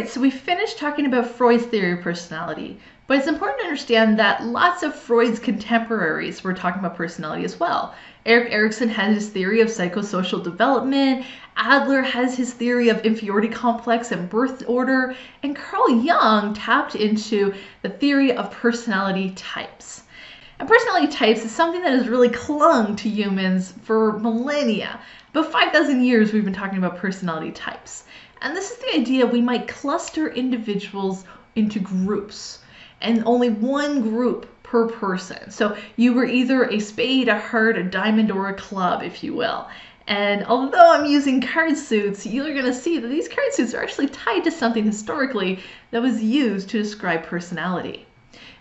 right, so we finished talking about Freud's theory of personality, but it's important to understand that lots of Freud's contemporaries were talking about personality as well. Erik Erikson has his theory of psychosocial development, Adler has his theory of inferiority complex and birth order, and Carl Jung tapped into the theory of personality types. And personality types is something that has really clung to humans for millennia. About 5,000 years we've been talking about personality types. And this is the idea we might cluster individuals into groups and only one group per person. So you were either a spade, a heart, a diamond, or a club, if you will. And although I'm using card suits, you're going to see that these card suits are actually tied to something historically that was used to describe personality.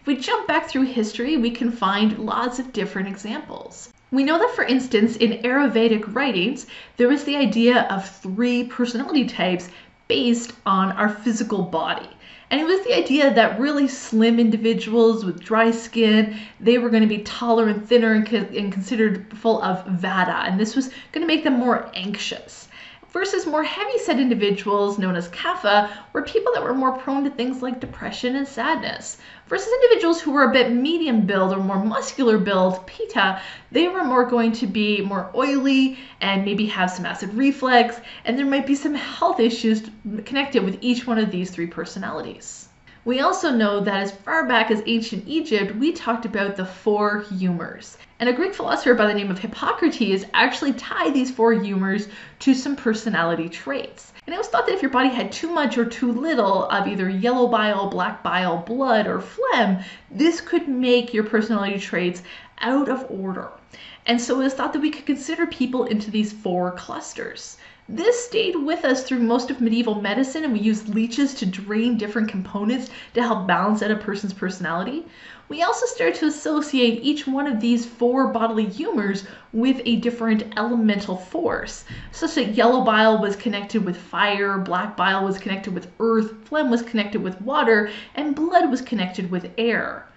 If we jump back through history, we can find lots of different examples. We know that, for instance, in Ayurvedic writings, there was the idea of three personality types based on our physical body. And it was the idea that really slim individuals with dry skin, they were going to be taller and thinner and, and considered full of vata. And this was going to make them more anxious versus more heavy-set individuals known as kapha were people that were more prone to things like depression and sadness. Versus individuals who were a bit medium build or more muscular build pitta they were more going to be more oily and maybe have some acid reflux and there might be some health issues connected with each one of these three personalities we also know that as far back as ancient Egypt, we talked about the four humors. And a Greek philosopher by the name of Hippocrates actually tied these four humors to some personality traits. And it was thought that if your body had too much or too little of either yellow bile, black bile, blood, or phlegm, this could make your personality traits out of order. And so it was thought that we could consider people into these four clusters. This stayed with us through most of medieval medicine, and we used leeches to drain different components to help balance out a person's personality. We also started to associate each one of these four bodily humors with a different elemental force, such that yellow bile was connected with fire, black bile was connected with earth, phlegm was connected with water, and blood was connected with air.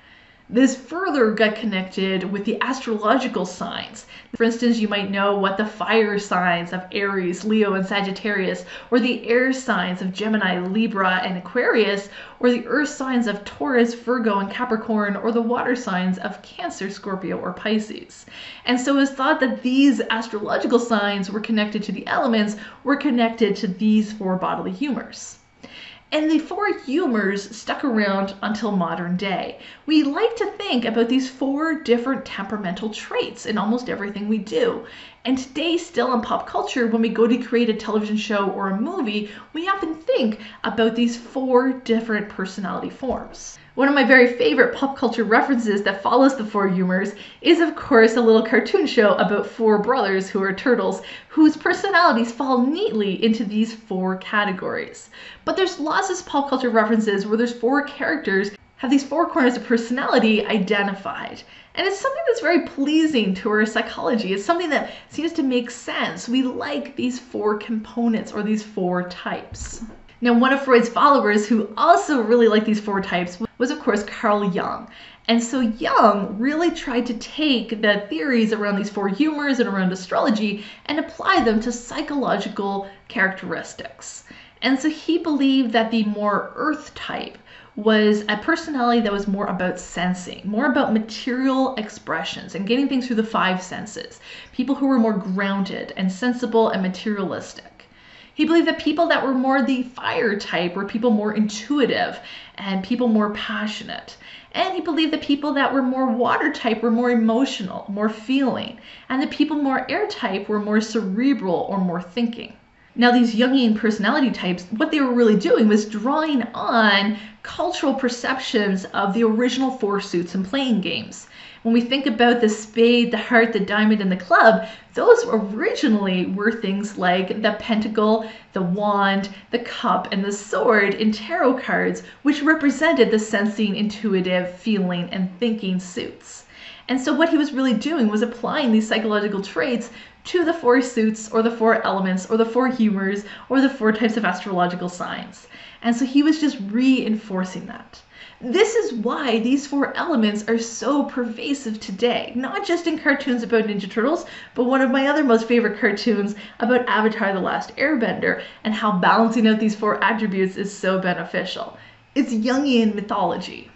This further got connected with the astrological signs. For instance, you might know what the fire signs of Aries, Leo, and Sagittarius, or the air signs of Gemini, Libra, and Aquarius, or the earth signs of Taurus, Virgo, and Capricorn, or the water signs of Cancer, Scorpio, or Pisces. And so it's thought that these astrological signs were connected to the elements, were connected to these four bodily humors and the four humors stuck around until modern day. We like to think about these four different temperamental traits in almost everything we do. And today, still in pop culture, when we go to create a television show or a movie, we often think about these four different personality forms. One of my very favorite pop culture references that follows the four humors is, of course, a little cartoon show about four brothers who are turtles whose personalities fall neatly into these four categories. But there's lots of pop culture references where there's four characters have these four corners of personality identified. And it's something that's very pleasing to our psychology. It's something that seems to make sense. We like these four components or these four types. Now, one of Freud's followers who also really liked these four types was, of course, Carl Jung. And so Jung really tried to take the theories around these four humors and around astrology and apply them to psychological characteristics. And so he believed that the more earth type was a personality that was more about sensing, more about material expressions and getting things through the five senses. People who were more grounded and sensible and materialistic. He believed that people that were more the fire type were people more intuitive and people more passionate. And he believed that people that were more water type were more emotional, more feeling, and the people more air type were more cerebral or more thinking. Now, these Jungian personality types, what they were really doing was drawing on cultural perceptions of the original four suits and playing games. When we think about the spade, the heart, the diamond, and the club, those originally were things like the pentacle, the wand, the cup, and the sword in tarot cards, which represented the sensing, intuitive, feeling, and thinking suits. And so what he was really doing was applying these psychological traits to the four suits or the four elements or the four humors or the four types of astrological signs. And so he was just reinforcing that. This is why these four elements are so pervasive today, not just in cartoons about Ninja Turtles, but one of my other most favorite cartoons about Avatar The Last Airbender and how balancing out these four attributes is so beneficial. It's Jungian mythology.